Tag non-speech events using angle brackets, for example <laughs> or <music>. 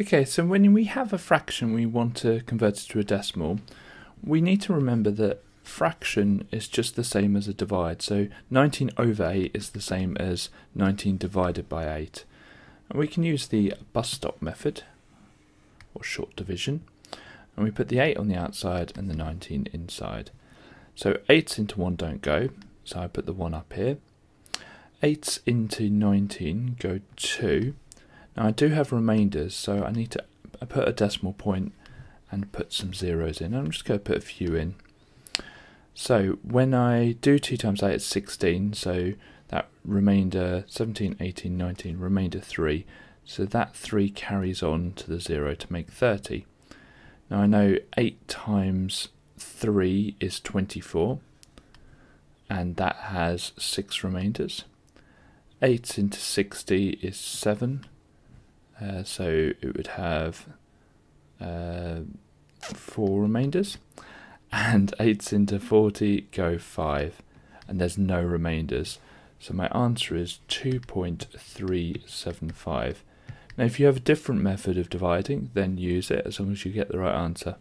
Okay, so when we have a fraction we want to convert it to a decimal, we need to remember that fraction is just the same as a divide. So 19 over 8 is the same as 19 divided by 8. And we can use the bus stop method, or short division, and we put the 8 on the outside and the 19 inside. So 8s into 1 don't go, so I put the 1 up here. 8s into 19 go 2, now I do have remainders, so I need to put a decimal point and put some zeros in. I'm just going to put a few in. So when I do 2 times 8, it's 16, so that remainder 17, 18, 19, remainder 3. So that 3 carries on to the 0 to make 30. Now I know 8 times 3 is 24, and that has 6 remainders. 8 into 60 is 7, uh, so it would have uh, four remainders, and <laughs> 8s into 40 go 5, and there's no remainders. So my answer is 2.375. Now, if you have a different method of dividing, then use it as long as you get the right answer.